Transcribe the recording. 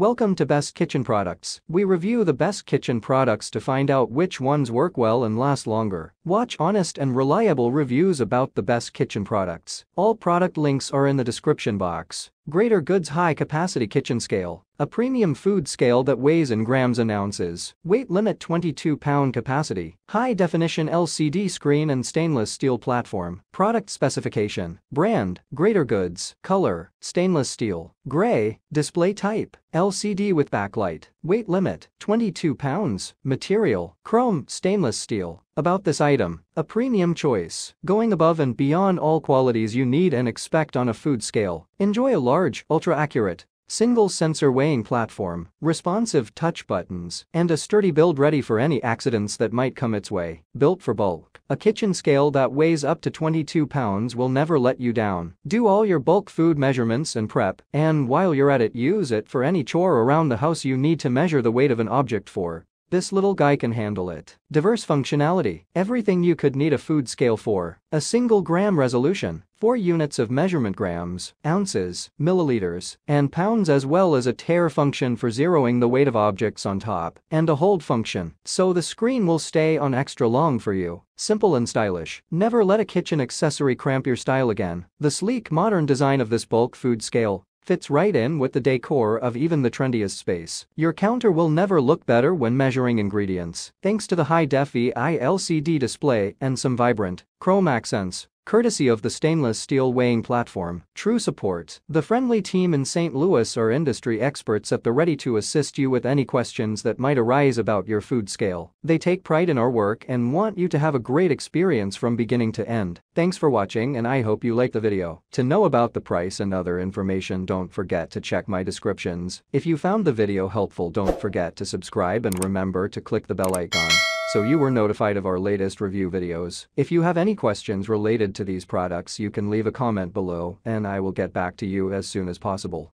Welcome to Best Kitchen Products. We review the best kitchen products to find out which ones work well and last longer. Watch honest and reliable reviews about the best kitchen products. All product links are in the description box. Greater Goods High Capacity Kitchen Scale, a premium food scale that weighs in grams and ounces. Weight limit 22 pound capacity. High definition LCD screen and stainless steel platform. Product specification. Brand, Greater Goods. Color, stainless steel. Gray, display type, LCD with backlight. Weight limit, 22 pounds. Material, chrome, stainless steel. About this item, a premium choice, going above and beyond all qualities you need and expect on a food scale. Enjoy a large, ultra-accurate, single sensor weighing platform, responsive touch buttons, and a sturdy build ready for any accidents that might come its way. Built for bulk, a kitchen scale that weighs up to 22 pounds will never let you down. Do all your bulk food measurements and prep, and while you're at it use it for any chore around the house you need to measure the weight of an object for. This little guy can handle it. Diverse functionality, everything you could need a food scale for. A single gram resolution, 4 units of measurement grams, ounces, milliliters, and pounds as well as a tare function for zeroing the weight of objects on top, and a hold function, so the screen will stay on extra long for you. Simple and stylish. Never let a kitchen accessory cramp your style again. The sleek modern design of this bulk food scale fits right in with the decor of even the trendiest space. Your counter will never look better when measuring ingredients, thanks to the high-def EI LCD display and some vibrant, chrome accents courtesy of the stainless steel weighing platform. True support. The friendly team in St. Louis are industry experts at the ready to assist you with any questions that might arise about your food scale. They take pride in our work and want you to have a great experience from beginning to end. Thanks for watching and I hope you liked the video. To know about the price and other information don't forget to check my descriptions. If you found the video helpful don't forget to subscribe and remember to click the bell icon so you were notified of our latest review videos. If you have any questions related to these products you can leave a comment below and I will get back to you as soon as possible.